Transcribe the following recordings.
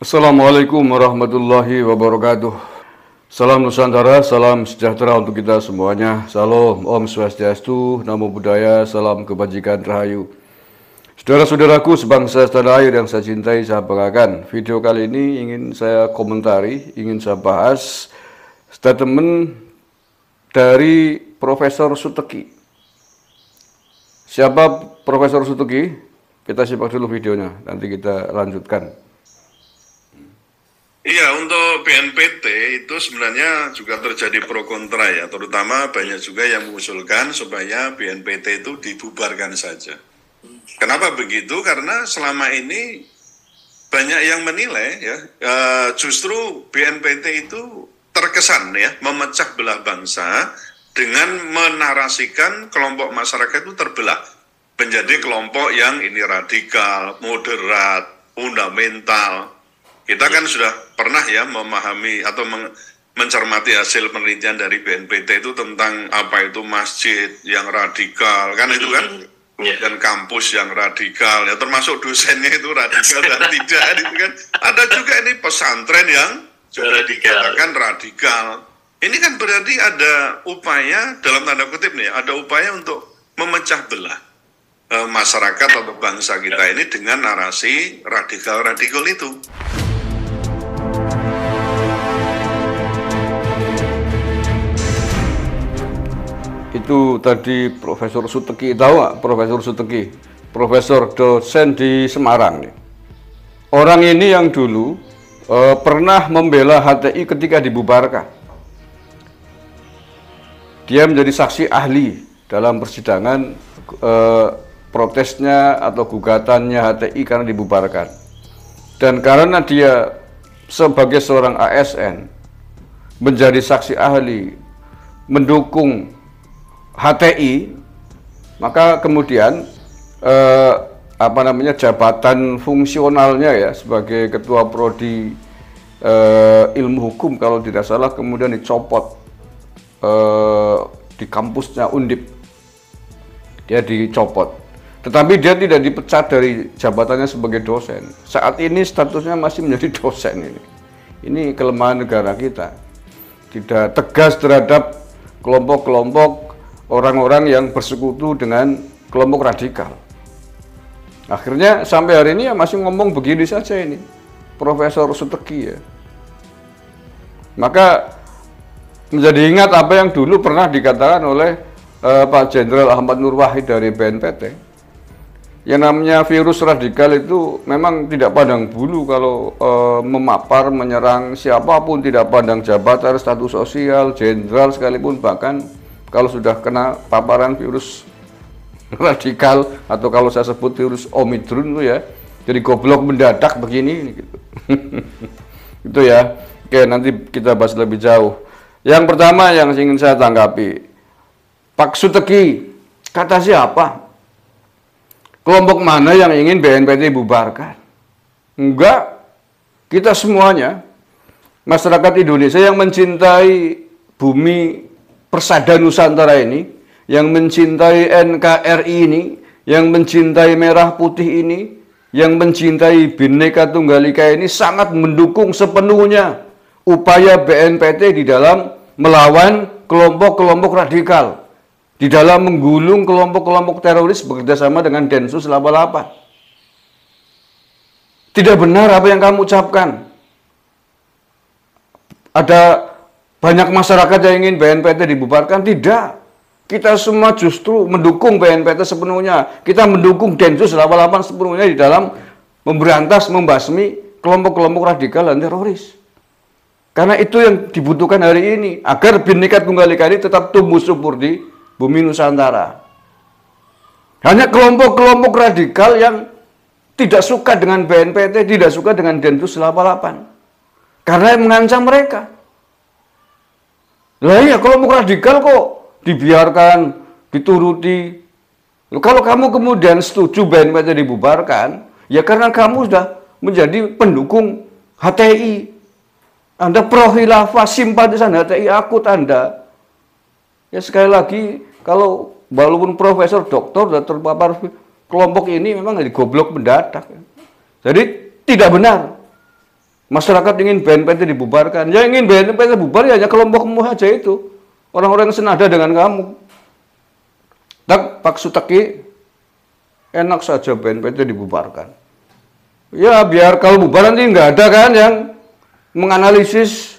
Assalamualaikum warahmatullahi wabarakatuh. Salam Nusantara, salam sejahtera untuk kita semuanya. Salam, Om Swastiastu, Namo Buddhaya, salam kebajikan rahayu. Saudara-saudaraku sebangsa setanah air yang saya cintai, saya banggakan. Video kali ini ingin saya komentari, ingin saya bahas statement dari Profesor Suteki. Siapa Profesor Suteki? Kita simak dulu videonya, nanti kita lanjutkan. Iya, untuk BNPT itu sebenarnya juga terjadi pro kontra ya, terutama banyak juga yang mengusulkan supaya BNPT itu dibubarkan saja. Kenapa begitu? Karena selama ini banyak yang menilai ya, eh, justru BNPT itu terkesan ya memecah belah bangsa dengan menarasikan kelompok masyarakat itu terbelah menjadi kelompok yang ini radikal, moderat, fundamental. Kita kan sudah pernah ya memahami atau meng, mencermati hasil penelitian dari BNPT itu tentang apa itu masjid yang radikal, kan itu kan? Yeah. dan kampus yang radikal. Ya termasuk dosennya itu radikal dan tidak itu kan? Ada juga ini pesantren yang juga dikatakan radikal. Ini kan berarti ada upaya dalam tanda kutip nih ada upaya untuk memecah belah Eh, masyarakat atau bangsa kita ini dengan narasi radikal-radikal itu. Itu tadi Profesor Suteki, tahu nggak Profesor Suteki? Profesor dosen di Semarang nih. Orang ini yang dulu eh, pernah membela HTI ketika dibubarkan. Dia menjadi saksi ahli dalam persidangan eh, protesnya atau gugatannya HTI karena dibubarkan. Dan karena dia sebagai seorang ASN menjadi saksi ahli mendukung HTI, maka kemudian eh, apa namanya jabatan fungsionalnya ya sebagai ketua prodi eh, ilmu hukum kalau tidak salah kemudian dicopot eh, di kampusnya Undip dia dicopot tetapi dia tidak dipecat dari jabatannya sebagai dosen. Saat ini statusnya masih menjadi dosen ini. Ini kelemahan negara kita. Tidak tegas terhadap kelompok-kelompok orang-orang yang bersekutu dengan kelompok radikal. Akhirnya sampai hari ini ya masih ngomong begini saja ini. Profesor Suteki ya. Maka menjadi ingat apa yang dulu pernah dikatakan oleh uh, Pak Jenderal Ahmad Nur Wahid dari BNPT yang namanya virus radikal itu memang tidak pandang bulu kalau e, memapar, menyerang siapa pun, tidak pandang jabatan, status sosial, jenderal sekalipun, bahkan kalau sudah kena paparan virus radikal atau kalau saya sebut virus omikron itu ya, jadi goblok mendadak begini gitu. itu ya. Oke, nanti kita bahas lebih jauh. Yang pertama yang ingin saya tanggapi, Pak Suteki, kata siapa? Kelompok mana yang ingin BNPT bubarkan? Enggak. Kita semuanya, masyarakat Indonesia yang mencintai bumi persada Nusantara ini, yang mencintai NKRI ini, yang mencintai merah putih ini, yang mencintai Bhinneka Tunggal Ika ini sangat mendukung sepenuhnya upaya BNPT di dalam melawan kelompok-kelompok radikal di dalam menggulung kelompok-kelompok teroris bekerjasama dengan Densus 88. Tidak benar apa yang kamu ucapkan. Ada banyak masyarakat yang ingin BNPT dibubarkan? Tidak. Kita semua justru mendukung BNPT sepenuhnya. Kita mendukung Densus 88 sepenuhnya di dalam memberantas, membasmi kelompok-kelompok radikal dan teroris. Karena itu yang dibutuhkan hari ini. Agar Bhinneka Tunggal Ika ini tetap tumbuh subur di bumi Nusantara. Hanya kelompok-kelompok radikal yang tidak suka dengan BNPT, tidak suka dengan Densus 88. Karena yang mengancam mereka. Lah iya, kelompok radikal kok dibiarkan, dituruti. Kalau kamu kemudian setuju BNPT dibubarkan, ya karena kamu sudah menjadi pendukung HTI. Anda pro khilafah, simpatisan HTI, akut Anda. Ya sekali lagi, kalau walaupun profesor, doktor, dan terpapar kelompok ini memang jadi goblok mendadak. Jadi tidak benar Masyarakat ingin BNPT dibubarkan. Yang ingin BNPT bubar ya hanya kelompokmu saja itu. Orang-orang yang senada dengan kamu. Tak Pak Suteki, enak saja BNPT dibubarkan. Ya biar kalau bubar nanti nggak ada kan yang menganalisis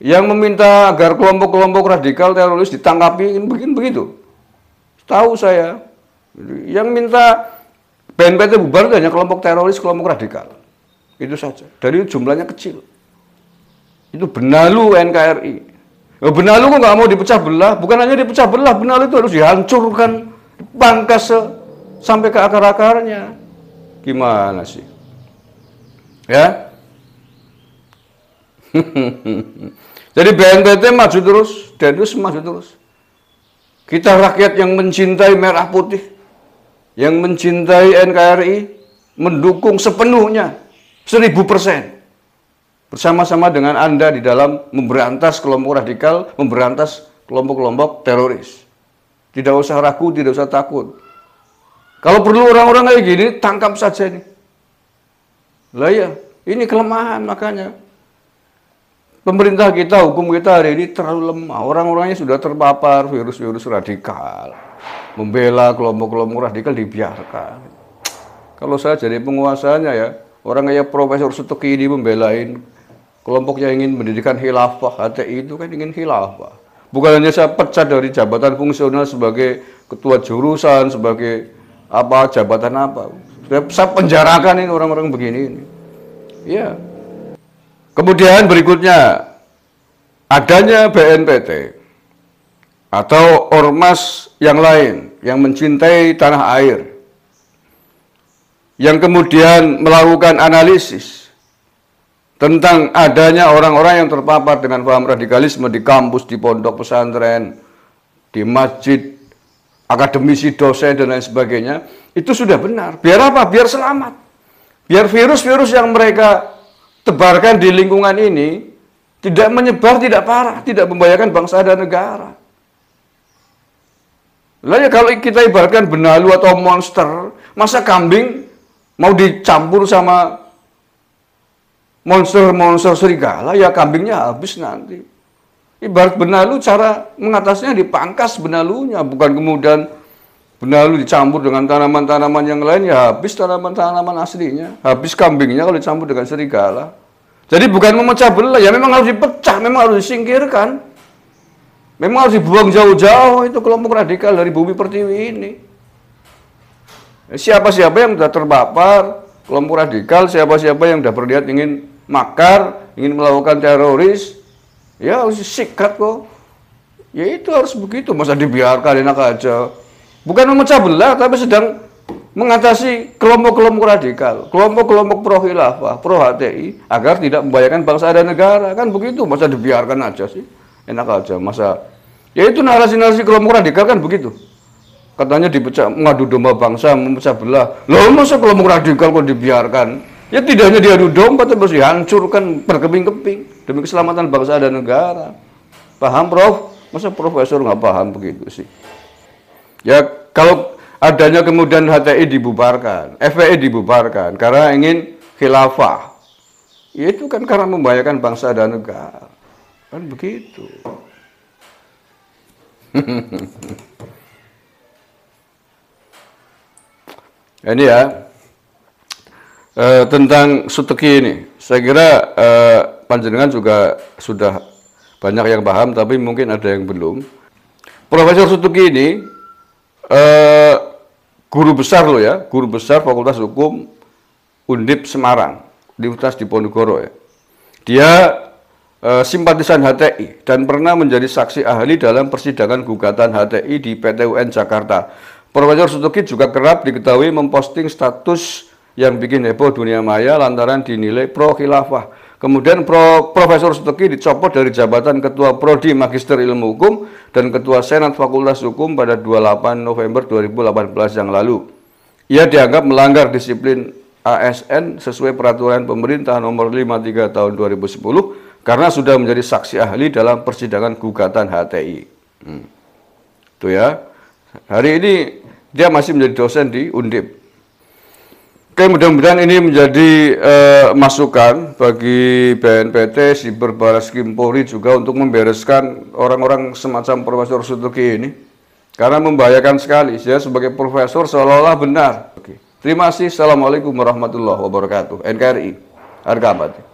yang meminta agar kelompok-kelompok radikal teroris ditangkapi begini begitu. Tahu saya. Yang minta BNPT bubar itu hanya kelompok teroris, kelompok radikal. Itu saja. Dari jumlahnya kecil. Itu benalu NKRI. Ya, benalu kok nggak mau dipecah belah. Bukan hanya dipecah belah, benalu itu harus dihancurkan, dipangkas sampai ke akar-akarnya. Gimana sih? Ya? Jadi BNPT maju terus, Densus maju terus. Kita rakyat yang mencintai merah putih, yang mencintai NKRI, mendukung sepenuhnya Seribu persen. Bersama-sama dengan Anda di dalam memberantas kelompok radikal, memberantas kelompok-kelompok teroris. Tidak usah ragu, tidak usah takut. Kalau perlu orang-orang kayak gini, tangkap saja ini. Lah ya, ini kelemahan makanya. Pemerintah kita, hukum kita hari ini terlalu lemah. Orang-orangnya sudah terpapar virus-virus radikal. Membela kelompok-kelompok radikal dibiarkan. Kalau saya jadi penguasanya ya, Orang kayak Profesor Sutoki ini membelain kelompok yang ingin mendirikan khilafah HTI itu kan ingin khilafah. Bukan hanya saya pecat dari jabatan fungsional sebagai ketua jurusan, sebagai apa jabatan apa. Saya penjarakan ini orang-orang begini ini. Ya. Kemudian berikutnya adanya BNPT atau ormas yang lain yang mencintai tanah air yang kemudian melakukan analisis tentang adanya orang-orang yang terpapar dengan paham radikalisme di kampus, di pondok pesantren, di masjid, akademisi, dosen, dan lain sebagainya, itu sudah benar. Biar apa? Biar selamat. Biar virus-virus yang mereka tebarkan di lingkungan ini tidak menyebar, tidak parah, tidak membahayakan bangsa dan negara. Lalu kalau kita ibaratkan benalu atau monster, masa kambing mau dicampur sama monster-monster serigala, ya kambingnya habis nanti. Ibarat benalu cara mengatasinya dipangkas benalunya, bukan kemudian benalu dicampur dengan tanaman-tanaman yang lain, ya habis tanaman-tanaman aslinya, habis kambingnya kalau dicampur dengan serigala. Jadi bukan memecah belah, ya memang harus dipecah, memang harus disingkirkan. Memang harus dibuang jauh-jauh itu kelompok radikal dari bumi pertiwi ini. Siapa-siapa yang sudah terpapar kelompok radikal, siapa-siapa yang sudah berniat ingin makar, ingin melakukan teroris, ya harus sikat kok. Ya itu harus begitu, masa dibiarkan enak aja. Bukan memecah belah, tapi sedang mengatasi kelompok-kelompok radikal, kelompok-kelompok pro khilafah, pro HTI, agar tidak membahayakan bangsa dan negara. Kan begitu, masa dibiarkan aja sih. Enak aja, masa... Ya itu narasi-narasi kelompok radikal kan begitu katanya dipecah mengadu domba bangsa memecah belah. Loh masa kelompok radikal kok dibiarkan? Ya tidak hanya diadu domba tapi harus dihancurkan berkeping-keping demi keselamatan bangsa dan negara. Paham prof? Masa profesor nggak paham begitu sih? Ya kalau adanya kemudian HTI dibubarkan FPI dibubarkan karena ingin khilafah. Ya itu kan karena membahayakan bangsa dan negara. Kan begitu Ini ya e, tentang Suteki ini. Saya kira e, panjenengan juga sudah banyak yang paham, tapi mungkin ada yang belum. Profesor Suteki ini e, guru besar loh ya, guru besar Fakultas Hukum Undip Semarang, Universitas Diponegoro ya. Dia e, simpatisan HTI dan pernah menjadi saksi ahli dalam persidangan gugatan HTI di PT UN Jakarta Profesor Sutoki juga kerap diketahui memposting status yang bikin heboh dunia maya lantaran dinilai pro khilafah. Kemudian Pro, Profesor Sutoki dicopot dari jabatan Ketua Prodi Magister Ilmu Hukum dan Ketua Senat Fakultas Hukum pada 28 November 2018 yang lalu. Ia dianggap melanggar disiplin ASN sesuai peraturan pemerintah nomor 53 tahun 2010 karena sudah menjadi saksi ahli dalam persidangan gugatan HTI. Hmm. Itu ya. Hari ini dia masih menjadi dosen di Undip. Oke, mudah-mudahan ini menjadi eh, masukan bagi BNPT, Siber Baras Polri juga untuk membereskan orang-orang semacam Profesor Sutuki ini. Karena membahayakan sekali, saya sebagai profesor seolah-olah benar. Oke. Terima kasih. Assalamualaikum warahmatullahi wabarakatuh. NKRI. Harga mati.